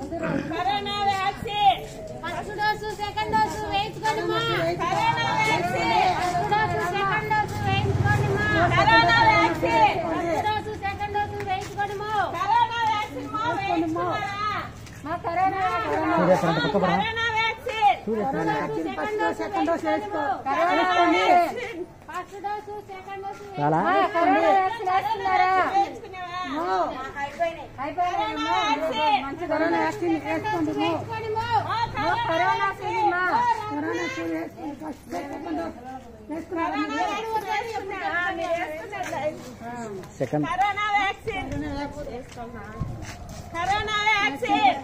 Corona vaccine first dose second dose వేయించుకోండి మా. Corona vaccine first dose second dose వేయించుకోండి మా. Corona vaccine first dose second dose వేయించుకోండి మా. కరోనా వ్యాక్సిన్ మా. మా. Corona corona vaccine second dose second dose corona vaccine first dose second dose చాలా? Corona vaccine. వేసుకోండి వేసుకోండి మా కరోనా సూది మా corona. Second corona vaccine corona vaccine